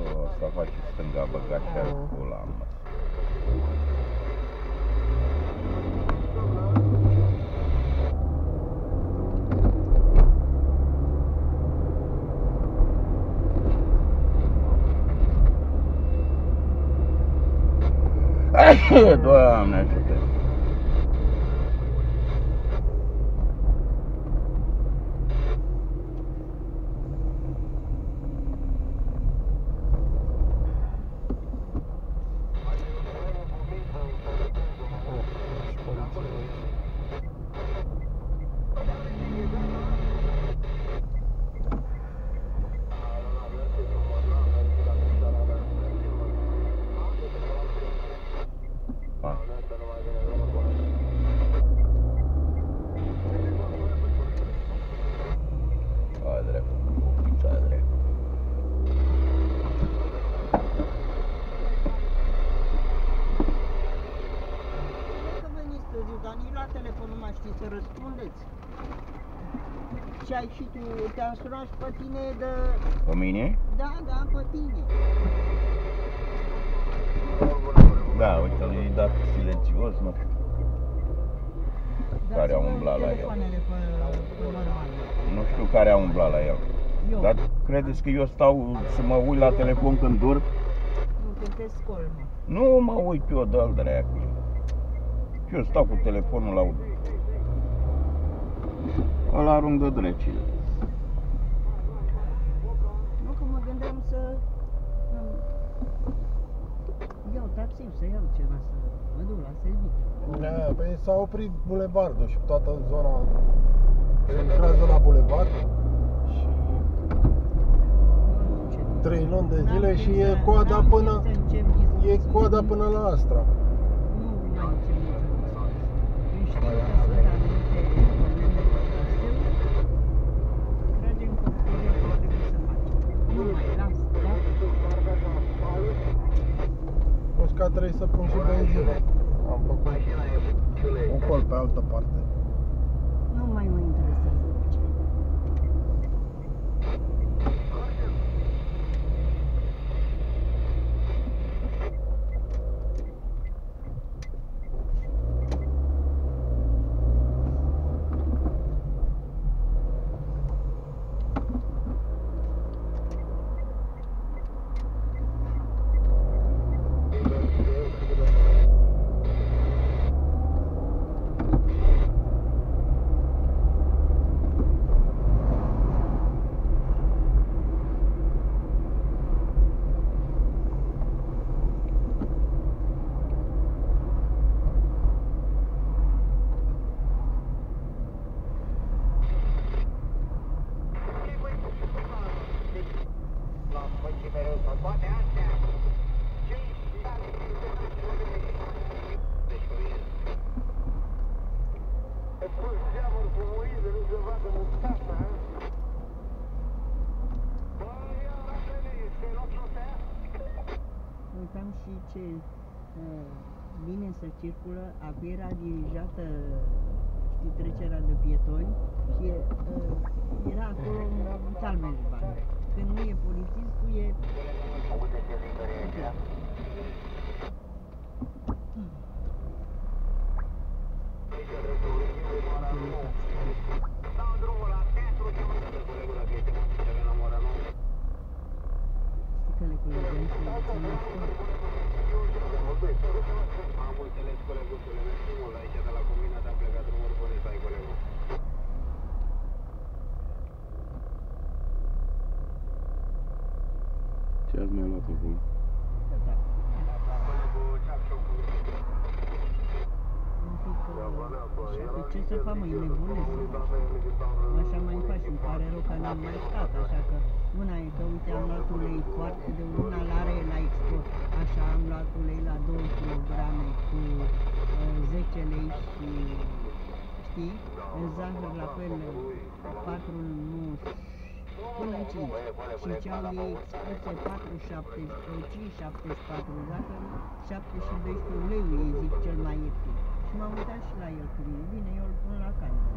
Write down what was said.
O să faci stânga băgat și al pula, mă. Doamne completely. Dar nici la telefon nu mai știți să răspundeți. Și ai și tu, te-am sunat și pe tine de... Pe mine? Da, da, pe tine. Da, uite, i-ai dat silențios, nu știu. Care a Dați-vă umblat la el. telefoanele pe, pe normal. Nu știu care a umblat la el. Eu, Dar credeți că eu stau să mă uit la telefon când dorm? nu când te scol, mă. Nu mă uit eu de-al dracu. Și eu stau cu telefonul la Îl arunc de drecile. Nu că mă gândeam să... um, Iau taxiul, să iau ceva, să mă duc la serviciu. Da, păi s-a oprit bulevardul și toată zona se lucrează la bulevard și Nu știu ce- trei luni de N-am zile timp și e să- coada n-am timp până să încep e discuții. coada până la Astra. Că trebuie să pun și benzină. Am făcut un col pe altă parte. Nu mai mă interesează ce uh, bine să circulă, apoi era dirijată știi, trecerea de pietoni și uh, era acolo un talmerban. Când nu e polițistul, e... Știi că le colegăm și le țin la școală. Ce ați mai luat acum? Da. Un pic, uh, așa, pe ce să fac, mă, e nebunesc. Așa mai faci, îmi pare rău că n-am mai stat, așa că una e că, uite, am luat ulei foarte de una la are la export, așa am luat ulei la 2 kg cu uh, 10 lei și, știi, zahăr la fel, 4 nu, până în 5. Și ce au ei expuse 4, 7, 5, 74 zahăr, 7 și 12 ulei, ei zic cel mai ieftin. Și m-am uitat și la el când e bine, eu îl pun la candă.